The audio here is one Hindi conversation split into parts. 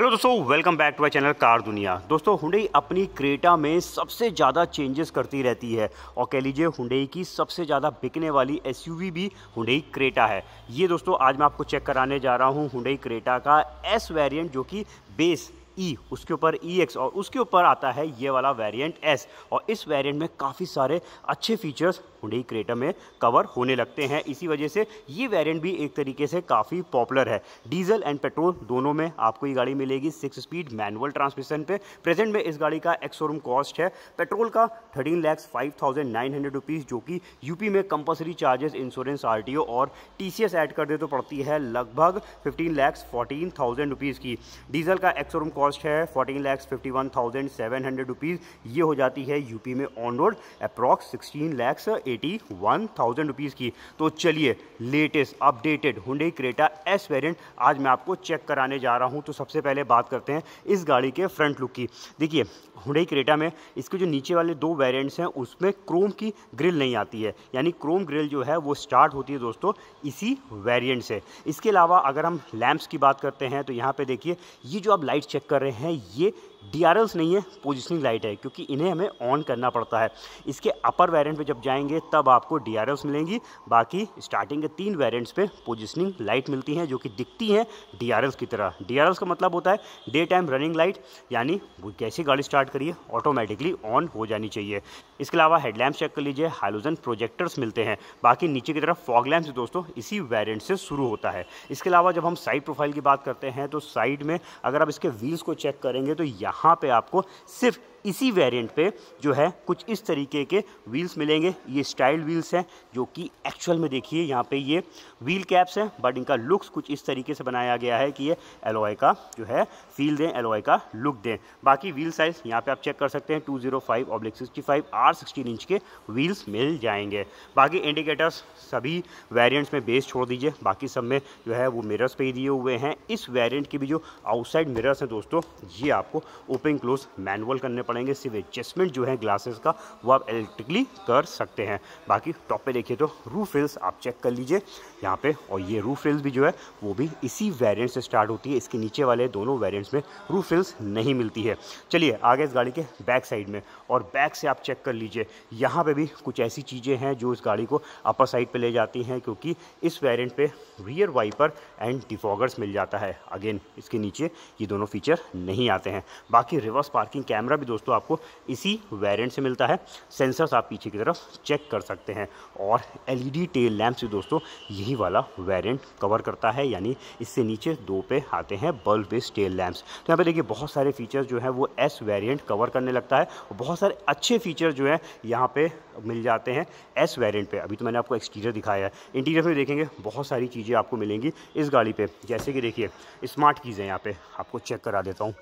हेलो दोस्तों welcome back to my channel car दुनिया दोस्तों हुंडई अपनी क्रेटा में सबसे ज़्यादा चेंजेस करती रहती है और कह लीजिए हुंडई की सबसे ज़्यादा बिकने वाली एसयूवी भी हुंडई क्रेटा है। ये दोस्तों, आज मैं आपको चेक कराने जा रहा हूँ हुंडई क्रेटा का एस वेरिएंट जो कि बेस ई e, उसके ऊपर ई e एक्स और उसके ऊपर आता है ये वाला वेरिएंट एस और इस वेरिएंट में काफ़ी सारे अच्छे फीचर्स हुडई क्रेटा में कवर होने लगते हैं। इसी वजह से ये वेरिएंट भी एक तरीके से काफ़ी पॉपुलर है। डीजल एंड पेट्रोल दोनों में आपको ये गाड़ी मिलेगी सिक्स स्पीड मैनुअल ट्रांसमिशन पे। प्रेजेंट में इस गाड़ी का एक्स शोरूम कॉस्ट है। पेट्रोल का thirteen lakhs five thousand nine hundred rupees जो कि यूपी में कंपलसरी चार्जेस इंश्योरेंस आरटीओ और टी सी ऐड कर दे तो पड़ती है लगभग fifteen lakhs fourteen thousand rupees की। डीजल का एक्स शोरूम कॉस्ट है fourteen lakhs fifty one thousand seven hundred rupees. ये हो जाती है यूपी में on road approx sixteen lakhs eighty one thousand rupees की। तो चलिए latest updated Hyundai Creta S variant आज मैं आपको चेक कराने जा रहा हूँ। तो सबसे पहले बात करते हैं इस गाड़ी के फ्रंट लुक की। देखिए हुडई क्रेटा में इसके जो नीचे वाले दो वेरिएंट्स हैं, उसमें क्रोम की ग्रिल नहीं आती है। यानी क्रोम ग्रिल जो है, वो स्टार्ट होती है दोस्तों, इसी वेरिएंट से। इसके अलावा अगर हम लैम्प्स की बात करते हैं तो यहाँ पे देखिए, ये जो आप लाइट चेक कर रहे हैं ये डी नहीं है पोजिशनिंग लाइट है, क्योंकि इन्हें हमें ऑन करना पड़ता है। इसके अपर वेरिएंट पे जब जाएँगे, तब आपको डी मिलेंगी। बाकी स्टार्टिंग के तीन वेरिएंट्स पे पोजिशनिंग लाइट मिलती हैं, जो कि दिखती हैं डी की तरह। डी का मतलब होता है डे टाइम रनिंग लाइट यानी वो कैसी गाड़ी स्टार्ट करिए ऑटोमेटिकली ऑन हो जानी चाहिए। इसके अलावा हेडलैम्प चेक कर लीजिए हाइलोजन प्रोजेक्टर्स मिलते हैं। बाकी नीचे की तरफ़ फॉग लैम्प दोस्तों, इसी वेरियंट से शुरू होता है। इसके अलावा जब हम साइड प्रोफ़ाइल की बात करते हैं तो साइड में अगर आप इसके व्हील्स को चेक करेंगे तो यहाँ पे आपको सिर्फ़ इसी वेरिएंट पे जो है कुछ इस तरीके के व्हील्स मिलेंगे। ये स्टाइल व्हील्स हैं, जो कि एक्चुअल में देखिए, यहाँ पे ये व्हील कैप्स हैं बट इनका लुक्स कुछ इस तरीके से बनाया गया है कि ये एलोए का जो है फील दें एलोए का लुक दें। बाकी व्हील साइज़ यहाँ पे आप चेक कर सकते हैं two zero five oblique sixty five R sixteen inch के व्हील्स मिल जाएँगे। बाकी इंडिकेटर्स सभी वेरियंट्स में बेस छोड़ दीजिए। बाकी सब में जो है वो मिरर्स पे ही दिए हुए हैं। इस वेरियंट की भी जो आउटसाइड मिरर्स हैं दोस्तों, ये आपको ओपन क्लोज मैनुअल करने पड़ेंगे, सिर्फ़ एडजस्टमेंट जो है ग्लासेस का, वो आप इलेक्ट्रिकली कर सकते हैं। बाकी टॉप पे देखिए तो रूफ रिल्स आप चेक कर लीजिए यहाँ पे, और ये रूफ रिल्स भी जो है, वो भी इसी वेरिएंट से स्टार्ट होती है। इसके नीचे वाले दोनों वेरिएंट्स में रूफ रिल्स नहीं मिलती है। चलिए, आगे इस गाड़ी के बैक साइड में, और बैक से आप चेक कर लीजिए। यहाँ पर भी कुछ ऐसी चीज़ें हैं जो इस गाड़ी को अपर साइड पर ले जाती हैं, क्योंकि इस वेरियंट पर रियर वाइपर एंड डिफॉगर्स मिल जाता है। अगेन इसके नीचे ये दोनों फीचर नहीं आते हैं। बाकी रिवर्स पार्किंग कैमरा भी दोस्तों आपको इसी वेरिएंट से मिलता है। सेंसर्स आप पीछे की तरफ़ चेक कर सकते हैं। और एलईडी टेल लैंप्स भी दोस्तों, यही वाला वेरिएंट कवर करता है। यानी इससे नीचे दो पे आते हैं बल्ब बेस्ड टेल लैंप्स तो यहाँ पे देखिए, बहुत सारे फीचर्स जो हैं वो एस वेरिएंट कवर करने लगता है। बहुत सारे अच्छे फीचर जो हैं यहाँ पे मिल जाते हैं एस वेरिएंट पे। अभी तो मैंने आपको एक्सटीरियर दिखाया है। इंटीरियर में देखेंगे, बहुत सारी चीज़ें आपको मिलेंगी इस गाड़ी पे। जैसे कि देखिए स्मार्ट कीज़ यहाँ पे। आपको चेक करा देता हूँ।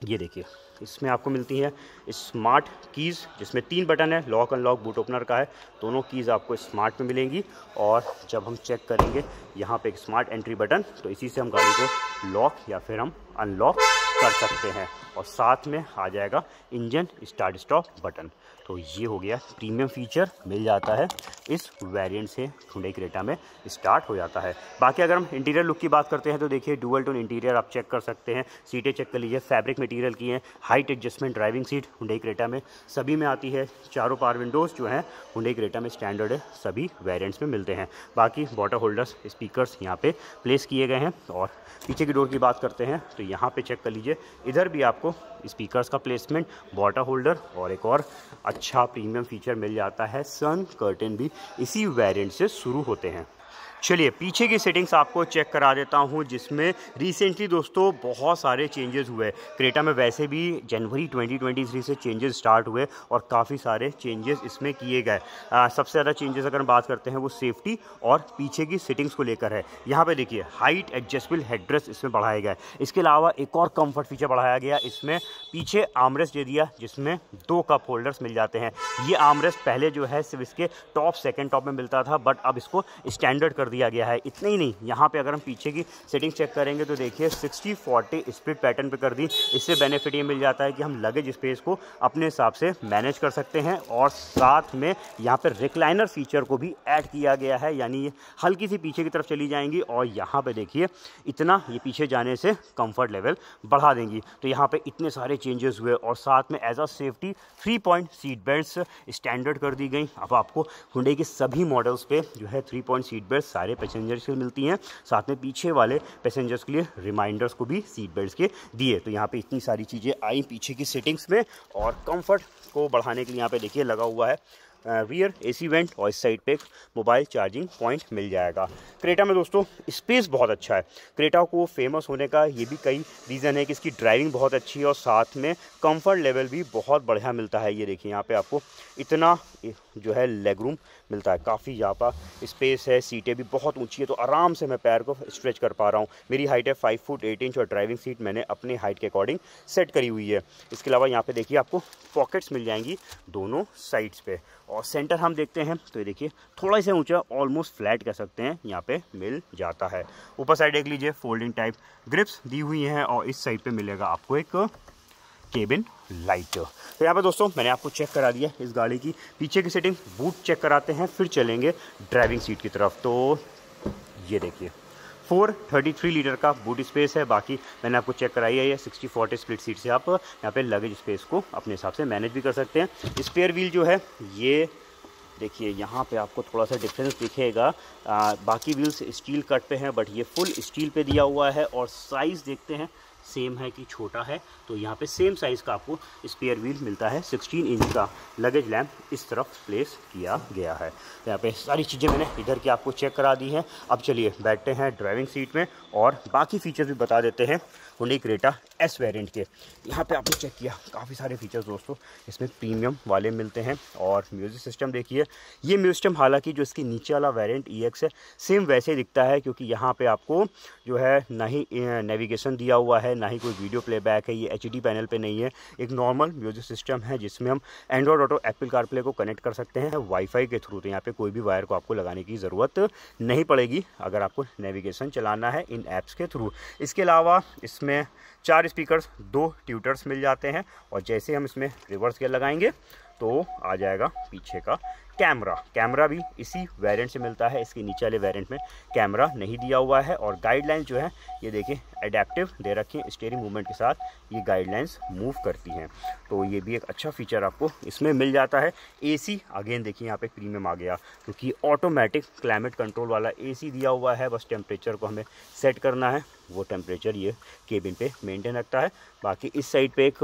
ये देखिए, इसमें आपको मिलती है स्मार्ट कीज़ जिसमें तीन बटन है लॉक अनलॉक बूट ओपनर का है। दोनों कीज़ आपको स्मार्ट में मिलेंगी और जब हम चेक करेंगे, यहाँ पे एक स्मार्ट एंट्री बटन तो इसी से हम गाड़ी को लॉक या फिर हम अनलॉक कर सकते हैं। और साथ में आ जाएगा इंजन स्टार्ट स्टॉप बटन। तो ये हो गया प्रीमियम फीचर, मिल जाता है। इस वेरिएंट से हुंडई क्रेटा में स्टार्ट हो जाता है। बाकी अगर हम इंटीरियर लुक की बात करते हैं तो देखिए डुअल टोन इंटीरियर आप चेक कर सकते हैं। सीटें चेक कर लीजिए फैब्रिक मटेरियल की हैं height adjustment driving seat Hyundai Creta में सभी में आती है। चारों पार विंडोज़ जो हैं हुंडई क्रेटा में स्टैंडर्ड है। सभी वेरियंट्स में मिलते हैं। बाकी वाटर होल्डर्स स्पीकर्स यहाँ पर प्लेस किए गए हैं। और पीछे की डोर की बात करते हैं तो यहाँ पर चेक कर लीजिए। इधर भी आपको स्पीकर्स का प्लेसमेंट वाटर होल्डर और एक और अच्छा प्रीमियम फीचर मिल जाता है सन कर्टेन भी। इसी वेरिएंट से शुरू होते हैं। चलिए, पीछे की सेटिंग्स आपको चेक करा देता हूँ, जिसमें रिसेंटली दोस्तों बहुत सारे चेंजेस हुए क्रेटा में वैसे भी जनवरी 2023 से चेंजेस स्टार्ट हुए और काफ़ी सारे चेंजेस इसमें किए गए सबसे ज़्यादा चेंजेस अगर हम बात करते हैं, वो सेफ्टी और पीछे की सेटिंग्स को लेकर है। यहाँ पे देखिए हाइट एडजस्टबल हेड्रेस इसमें बढ़ाया गया इसके अलावा एक और कंफर्ट फीचर बढ़ाया गया इसमें पीछे आमरेस दे दिया, जिसमें दो कप होल्डर्स मिल जाते हैं। ये आमरेस पहले जो है सिर्फ़ इसके टॉप सेकेंड टॉप में मिलता था बट अब इसको स्टैंडर्ड कर दिया गया है। इतना ही नहीं, यहाँ पे अगर हम पीछे की सेटिंग चेक करेंगे तो देखिए सिक्सटी फोर्टी स्प्लिट पैटर्न पे कर दी। इससे बेनिफिट ये मिल जाता है कि हम लगेज स्पेस को अपने हिसाब से मैनेज कर सकते हैं और साथ में यहाँ पर रिक्लाइनर फीचर को भी ऐड किया गया है, यानी हल्की सी पीछे की तरफ़ चली जाएँगी और यहाँ पर देखिए इतना ये पीछे जाने से कंफर्ट लेवल बढ़ा देंगी। तो यहाँ पर इतने सारे चेंजेस हुए और साथ में as a safety three point seat belt standard कर दी गई। अब आपको हुडे के सभी मॉडल्स पे जो है थ्री पॉइंट सीट बेल्ट सारे पैसेंजर्स के मिलती हैं। साथ में पीछे वाले पैसेंजर्स के लिए रिमाइंडर्स को भी सीट बेल्ट के दिए। तो यहाँ पे इतनी सारी चीज़ें आई पीछे की सेटिंग्स में और कंफर्ट को बढ़ाने के लिए यहाँ पे देखिए लगा हुआ है रियर एसी वेंट और इस साइड पे मोबाइल चार्जिंग पॉइंट मिल जाएगा। क्रेटा में दोस्तों स्पेस बहुत अच्छा है। क्रेटा को फ़ेमस होने का ये भी कई रीज़न है कि इसकी ड्राइविंग बहुत अच्छी है और साथ में कंफर्ट लेवल भी बहुत बढ़िया मिलता है। ये देखिए यहाँ पे आपको इतना जो है लेग रूम मिलता है। काफ़ी यहाँ पर स्पेस है, सीटें भी बहुत ऊँची है तो आराम से मैं पैर को स्ट्रेच कर पा रहा हूँ। मेरी हाइट है फाइव फुट एट इंच और ड्राइविंग सीट मैंने अपने हाइट के अकॉर्डिंग सेट करी हुई है। इसके अलावा यहाँ पे देखिए आपको पॉकेट्स मिल जाएँगी दोनों साइड्स पे और सेंटर हम देखते हैं तो ये देखिए थोड़ा सा ऊँचा ऑलमोस्ट फ्लैट कह सकते हैं, यहाँ पर मिल जाता है। ऊपर साइड देख लीजिए फोल्डिंग टाइप ग्रिप्स दी हुई हैं और इस साइड पर मिलेगा आपको एक केबिन लाइट तो यहाँ पे दोस्तों मैंने आपको चेक करा दिया इस गाड़ी की। पीछे की सेटिंग बूट चेक कराते हैं फिर चलेंगे ड्राइविंग सीट की तरफ़। तो ये देखिए फोर थर्टी थ्री लीटर का बूट स्पेस है। बाकी मैंने आपको चेक कराई है ये सिक्सटी फोर्टी स्प्लिट सीट से आप यहाँ पे लगेज स्पेस को अपने हिसाब से मैनेज भी कर सकते हैं। स्पेयर व्हील जो है ये देखिए यहाँ पे आपको थोड़ा सा डिफरेंस दिखेगा। आ, बाकी व्हील्स स्टील कट पे हैं बट ये फुल स्टील पे दिया हुआ है और साइज़ देखते हैं सेम है कि छोटा है तो यहाँ पे सेम साइज़ का आपको स्पेयर व्हील मिलता है 16 इंच का लगेज लैम्प इस तरफ़ प्लेस किया गया है। यहाँ पे सारी चीज़ें मैंने इधर की आपको चेक करा दी हैं। अब चलिए बैठते हैं ड्राइविंग सीट में और बाकी फीचर्स भी बता देते हैं। हुंडई क्रेटा एस वेरिएंट के। यहाँ पे आपने चेक किया, काफ़ी सारे फीचर्स दोस्तों। इसमें प्रीमियम वाले मिलते हैं और म्यूज़िक सिस्टम देखिए। ये म्यूज़िक सिस्टम हालाँकि जो इसकी नीचे वाला वेरिएंट ईएक्स है सेम वैसे दिखता है क्योंकि यहाँ पे आपको जो है ना ही नेविगेशन दिया हुआ है, ना ही कोई वीडियो प्लेबैक है, ये एच पैनल पर नहीं है। एक नॉर्मल म्यूज़िक सिस्टम है जिसमें हम एंड्रॉयड ऑटो एप्पल कारप्ले को कनेक्ट कर सकते हैं वाईफाई के थ्रू तो यहाँ पर कोई भी वायर को आपको लगाने की ज़रूरत नहीं पड़ेगी अगर आपको नेविगेशन चलाना है इन ऐप्स के थ्रू इसके अलावा इसमें इसमें चार स्पीकर्स, दो ट्यूटर्स मिल जाते हैं और जैसे हम इसमें रिवर्स गेयर लगाएँगे तो आ जाएगा पीछे का कैमरा। कैमरा भी इसी वेरिएंट से मिलता है, इसके नीचे वाले वेरिएंट में कैमरा नहीं दिया हुआ है और गाइडलाइंस जो है, ये देखिए एडेप्टिव दे रखे हैं स्टेयरिंग मूवमेंट के साथ ये गाइडलाइंस मूव करती हैं। तो ये भी एक अच्छा फीचर आपको इसमें मिल जाता है। एसी अगेन देखिए, यहाँ पे प्रीमियम आ गया, क्योंकि ऑटोमेटिक क्लाइमेट कंट्रोल वाला एसी दिया हुआ है, बस टेम्परेचर को हमें सेट करना है। वो टेम्परेचर ये केबिन पे मेंटेन रखता है। बाकी इस साइड पे एक,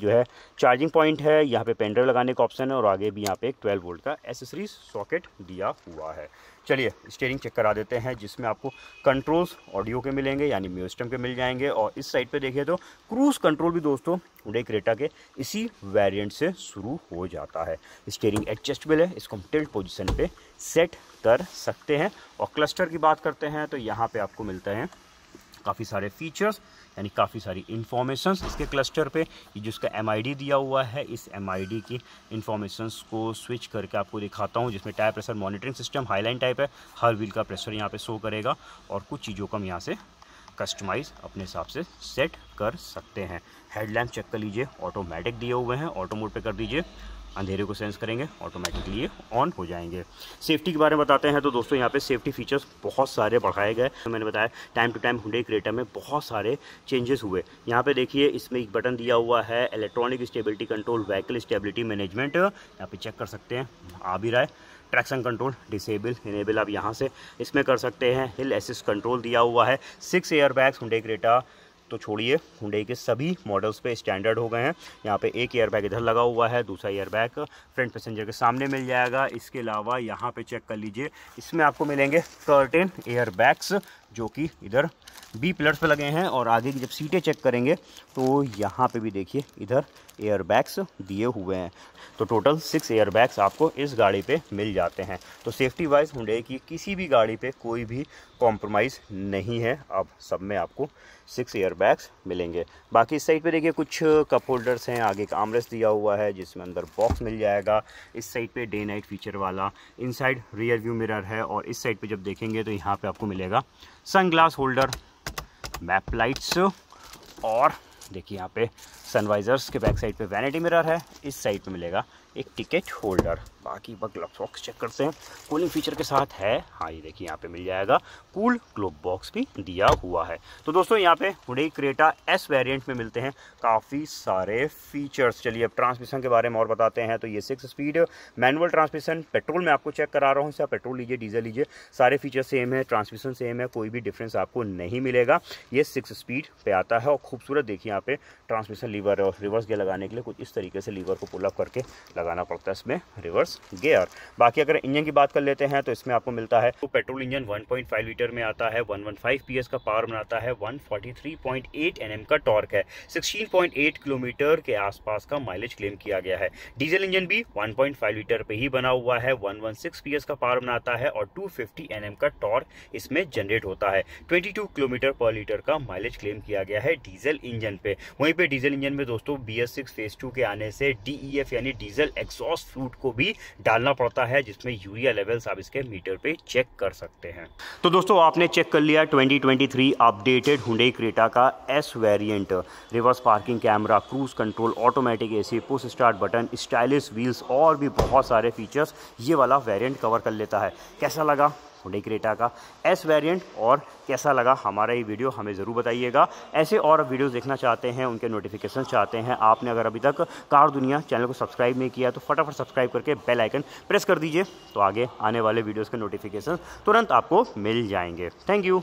जो है चार्जिंग पॉइंट है। यहाँ पे पेनड्राइव लगाने का ऑप्शन है और आगे भी यहाँ पे एक 12 वोल्ट का एसेसरीज सॉकेट दिया हुआ है। चलिए स्टेयरिंग चेक करा देते हैं, जिसमें आपको कंट्रोल्स ऑडियो के मिलेंगे, यानी म्यूजिस्टम के मिल जाएँगे। और इस साइड पे देखिए तो क्रूज कंट्रोल भी दोस्तों उडे क्रेटा के इसी वेरिएंट से शुरू हो जाता है। स्टेयरिंग एडजस्टेबल है, इसको हम टिल्ट पोजिशन पर सेट कर सकते हैं। और क्लस्टर की बात करते हैं तो यहाँ पर आपको मिलता हैं काफ़ी सारे फीचर्स यानी काफ़ी सारी इन्फॉर्मेशन इसके क्लस्टर पे, ये जिसका एमआईडी दिया हुआ है, इस एमआईडी की इन्फॉर्मेशन को स्विच करके आपको दिखाता हूँ, जिसमें tyre pressure monitoring system highline type है, हर व्हील का प्रेशर यहाँ पे शो करेगा और कुछ चीज़ों को हम यहाँ से कस्टमाइज़ अपने हिसाब से सेट कर सकते हैं। हेडलैम्प चेक कर लीजिए ऑटोमेटिक दिए हुए हैं ऑटो मोड कर दीजिए। अंधेरे को सेंस करेंगे ऑटोमेटिकली ये ऑन हो जाएँगे। सेफ्टी के बारे में बताते हैं तो दोस्तों यहाँ पे सेफ्टी फीचर्स बहुत सारे बढ़ाए गए। तो मैंने बताया time to time Hyundai Creta में बहुत सारे चेंजेस हुए। यहाँ पे देखिए, इसमें एक बटन दिया हुआ है electronic stability control vehicle stability management यहाँ पे चेक कर सकते हैं, आ भी रहा है। ट्रैक्शन कंट्रोल डिसेबल इनेबल आप यहाँ से इसमें कर सकते हैं। हिल एसिस कंट्रोल दिया हुआ है। Six air bags Hyundai Creta तो छोड़िए हुडई के सभी मॉडल्स पे स्टैंडर्ड हो गए हैं। यहाँ पे एक एयरबैग इधर लगा हुआ है, दूसरा एयरबैग फ्रंट पैसेंजर के सामने मिल जाएगा। इसके अलावा यहाँ पे चेक कर लीजिए, इसमें आपको मिलेंगे कर्टेन एयर बैग्स जो कि इधर बी पिलर्स पे लगे हैं और आगे की जब सीटें चेक करेंगे तो यहाँ पे भी देखिए, इधर एयर बैग्स दिए हुए हैं। तो टोटल सिक्स एयर बैग्स आपको इस गाड़ी पे मिल जाते हैं। तो सेफ्टी वाइज हुडे की किसी भी गाड़ी पे कोई भी कॉम्प्रोमाइज़ नहीं है। अब सब में आपको सिक्स एयर बैग्स मिलेंगे। बाकी इस साइड पे देखिए, कुछ कप होल्डर्स हैं, आगे का आमरेस दिया हुआ है, जिसमें अंदर बॉक्स मिल जाएगा। इस साइड पे डे नाइट फीचर वाला इनसाइड रियर व्यू मिरर है और इस साइड पे जब देखेंगे तो यहाँ पे आपको मिलेगा sun glass holder map lights और देखिए यहाँ पे सनवाइजर्स के बैक साइड पे वैनिटी मिरर है, इस साइड पे मिलेगा एक टिकट होल्डर बाकी ग्लव बॉक्स चेक करते हैं। कूलिंग फीचर के साथ है हाँ ये देखिए यहाँ पे मिल जाएगा। कूल ग्लोब बॉक्स भी दिया हुआ है। तो दोस्तों, यहाँ पे हुडे क्रेटा एस वेरिएंट में मिलते हैं। काफ़ी सारे फीचर्स चलिए अब ट्रांसमिशन के बारे में और बताते हैं। तो ये six speed manual transmission petrol में आपको चेक करा रहा हूँ। आप पेट्रोल लीजिए डीजल लीजिए। सारे फीचर सेम है ट्रांसमिशन सेम है, कोई भी डिफरेंस आपको नहीं मिलेगा। ये सिक्स स्पीड पर आता है और खूबसूरत देखिए यहाँ पे ट्रांसमिशन लीवर है और रिवर्स गियर लगाने के लिए कुछ इस तरीके से लीवर को पुल अप करके लगाना पड़ता है। इसमें रिवर्स गियर। बाकी अगर इंजन की बात कर लेते हैं तो इसमें आपको मिलता है। तो पेट्रोल इंजन 1.5 लीटर में आता है 115 पीएस का पावर बनाता है 143.8 एनएम का टॉर्क है। 16.8 किलोमीटर के आसपास का माइलेज क्लेम किया गया है। डीजल इंजन भी 1.5 लीटर पे ही बना हुआ है 116 पीएस का पावर बनाता है और 250 एनएम का टॉर्क इसमें जनरेट होता है। 22 किलोमीटर पर लीटर का माइलेज क्लेम किया गया है डीजल इंजन पे। वहीं पे डीजल इंजन में दोस्तों B S six phase two के आने से डीईएफ यानी डीजल एग्जॉस्ट फ्लूट को भी डालना पड़ता है, जिसमें यूरिया लेवल्स आप इसके मीटर पे चेक कर सकते हैं। तो दोस्तों, आपने चेक कर लिया 2023 अपडेटेड हुडे क्रेटा का S variant reverse parking camera cruise control automatic AC push start button stylish wheels और भी बहुत सारे फीचर्स ये वाला वेरिएंट कवर कर लेता है। कैसा लगा? हुडे क्रेटा का। एस वेरिएंट और कैसा लगा हमारा ये वीडियो हमें ज़रूर बताइएगा। ऐसे और वीडियोस देखना चाहते हैं, उनके नोटिफिकेशन चाहते हैं, आपने अगर अभी तक कार दुनिया चैनल को सब्सक्राइब नहीं किया तो फटाफट सब्सक्राइब करके बेल आइकन प्रेस कर दीजिए तो आगे आने वाले वीडियोज़ के नोटिफिकेशन तुरंत आपको मिल जाएँगे। Thank you